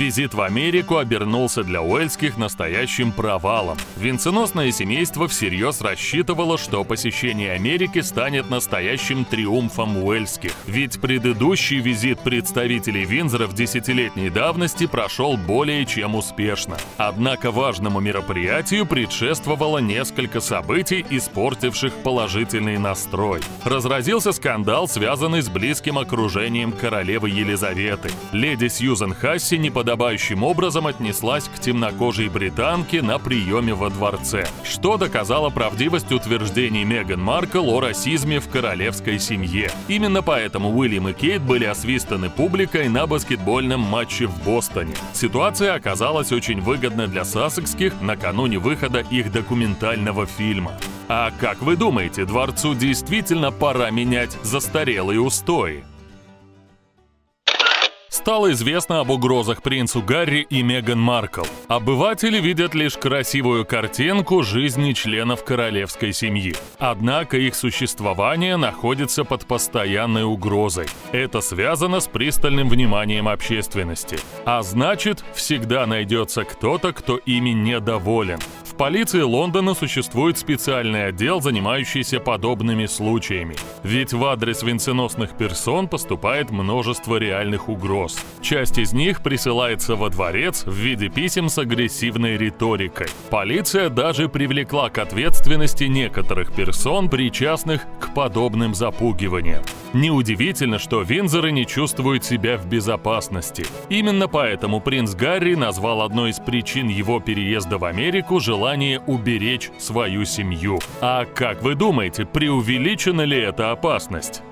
Визит в Америку обернулся для уэльских настоящим провалом. Венценосное семейство всерьез рассчитывало, что посещение Америки станет настоящим триумфом уэльских. Ведь предыдущий визит представителей Винзора в десятилетней давности прошел более чем успешно. Однако важному мероприятию предшествовало несколько событий, испортивших положительный настрой. Разразился скандал, связанный с близким окружением королевы Елизаветы. Леди Сьюзен Хасси неподобающим образом отнеслась к темнокожей британке на приеме во дворце, что доказало правдивость утверждений Меган Маркл о расизме в королевской семье. Именно поэтому Уильям и Кейт были освистаны публикой на баскетбольном матче в Бостоне. Ситуация оказалась очень выгодна для сассекских накануне выхода их документального фильма. А как вы думаете, дворцу действительно пора менять застарелые устои? Стало известно об угрозах принцу Гарри и Меган Маркл. Обыватели видят лишь красивую картинку жизни членов королевской семьи. Однако их существование находится под постоянной угрозой. Это связано с пристальным вниманием общественности. А значит, всегда найдется кто-то, кто ими недоволен полиции Лондона существует специальный отдел, занимающийся подобными случаями. Ведь в адрес венценосных персон поступает множество реальных угроз. Часть из них присылается во дворец в виде писем с агрессивной риторикой. Полиция даже привлекла к ответственности некоторых персон, причастных к подобным запугиваниям. Неудивительно, что Винзоры не чувствуют себя в безопасности. Именно поэтому принц Гарри назвал одной из причин его переезда в Америку желание уберечь свою семью. А как вы думаете, преувеличена ли эта опасность?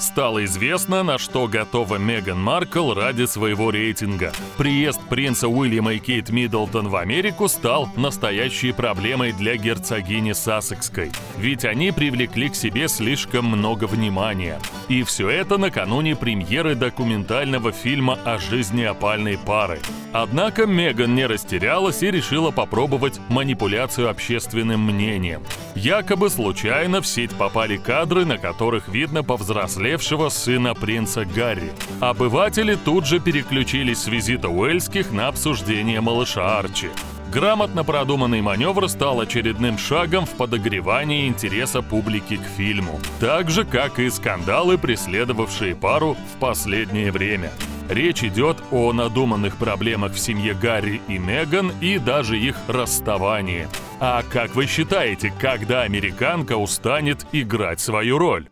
Стало известно, на что готова Меган Маркл ради своего рейтинга. Приезд принца Уильяма и Кейт Миддлтон в Америку стал настоящей проблемой для герцогини Сассекской. Ведь они привлекли к себе слишком много внимания. И все это накануне премьеры документального фильма о жизни опальной пары. Однако Меган не растерялась и решила попробовать манипуляцию общественным мнением. Якобы случайно в сеть попали кадры, на которых видно повзрослевшего сына принца Гарри. Обыватели тут же переключились с визита Уэльских на обсуждение малыша Арчи. Грамотно продуманный маневр стал очередным шагом в подогревании интереса публики к фильму, так же, как и скандалы, преследовавшие пару в последнее время. Речь идет о надуманных проблемах в семье Гарри и Меган и даже их расставании. А как вы считаете, когда американка устанет играть свою роль?